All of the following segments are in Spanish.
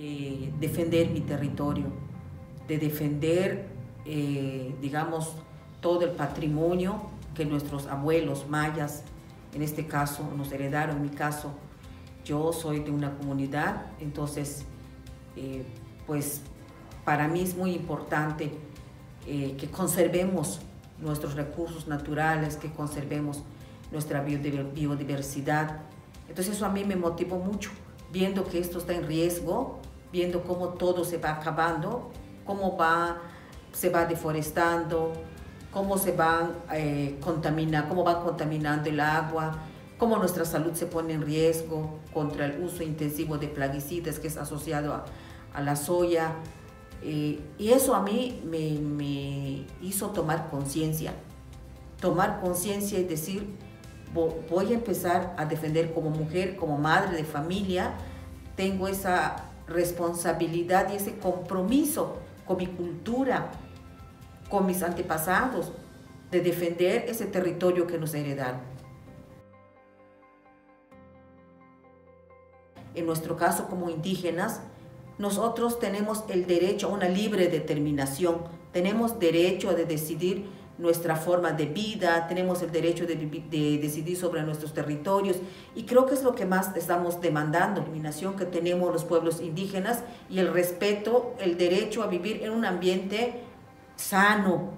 de defender mi territorio, de defender, eh, digamos, todo el patrimonio que nuestros abuelos mayas, en este caso, nos heredaron. En mi caso, yo soy de una comunidad, entonces, eh, pues para mí es muy importante eh, que conservemos nuestros recursos naturales, que conservemos nuestra biodiversidad. Entonces eso a mí me motivó mucho, viendo que esto está en riesgo, viendo cómo todo se va acabando, cómo va, se va deforestando, cómo se van eh, contamina, cómo va contaminando el agua, cómo nuestra salud se pone en riesgo contra el uso intensivo de plaguicidas que es asociado a, a la soya. Eh, y eso a mí me, me hizo tomar conciencia, tomar conciencia y decir, voy a empezar a defender como mujer, como madre de familia, tengo esa responsabilidad y ese compromiso con mi cultura, con mis antepasados, de defender ese territorio que nos heredaron. En nuestro caso como indígenas, nosotros tenemos el derecho a una libre determinación, tenemos derecho de decidir nuestra forma de vida, tenemos el derecho de, decidir sobre nuestros territorios y creo que es lo que más estamos demandando, eliminación que tenemos los pueblos indígenas y el respeto, el derecho a vivir en un ambiente sano,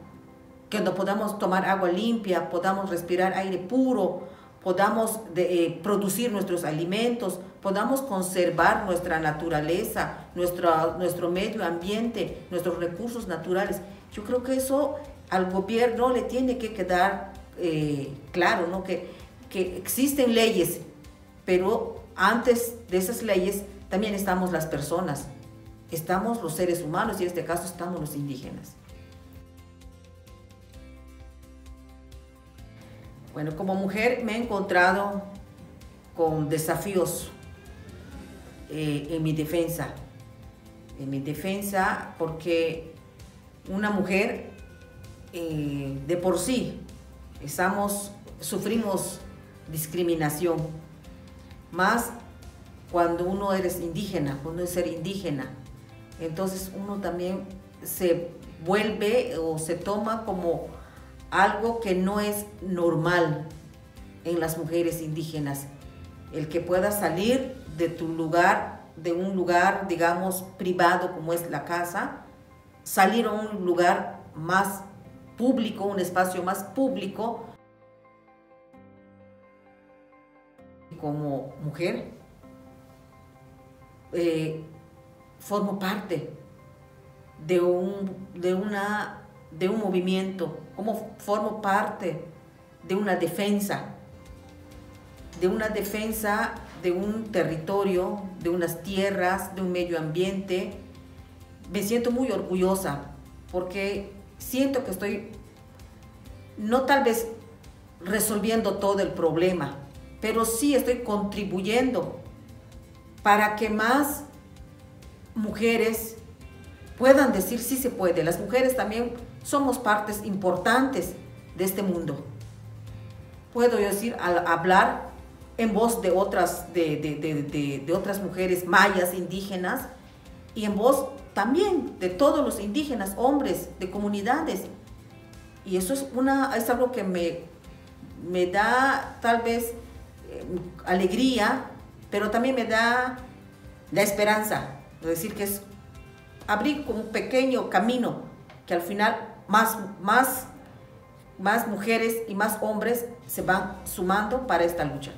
que no podamos tomar agua limpia, podamos respirar aire puro, podamos eh, producir nuestros alimentos, podamos conservar nuestra naturaleza, nuestro, nuestro medio ambiente, nuestros recursos naturales. Yo creo que eso al gobierno le tiene que quedar eh, claro, ¿no? Que, que existen leyes, pero antes de esas leyes también estamos las personas, estamos los seres humanos y en este caso estamos los indígenas. Bueno, como mujer me he encontrado con desafíos eh, en mi defensa. En mi defensa porque una mujer eh, de por sí estamos, sufrimos discriminación, más cuando uno eres indígena, cuando es ser indígena. Entonces uno también se vuelve o se toma como algo que no es normal en las mujeres indígenas. El que pueda salir de tu lugar, de un lugar, digamos, privado como es la casa, salir a un lugar más público, un espacio más público, como mujer, eh, formo parte de un, de una de un movimiento, cómo formo parte de una defensa, de una defensa de un territorio, de unas tierras, de un medio ambiente. Me siento muy orgullosa porque siento que estoy, no tal vez resolviendo todo el problema, pero sí estoy contribuyendo para que más mujeres puedan decir sí se puede. Las mujeres también somos partes importantes de este mundo. Puedo decir, al hablar en voz de otras, de, otras mujeres mayas, indígenas, y en voz también de todos los indígenas, hombres, de comunidades. Y eso es, una, es algo que me, me da tal vez eh, alegría, pero también me da la esperanza, es decir, que es abrir un pequeño camino que al final más, más, más mujeres y más hombres se van sumando para esta lucha.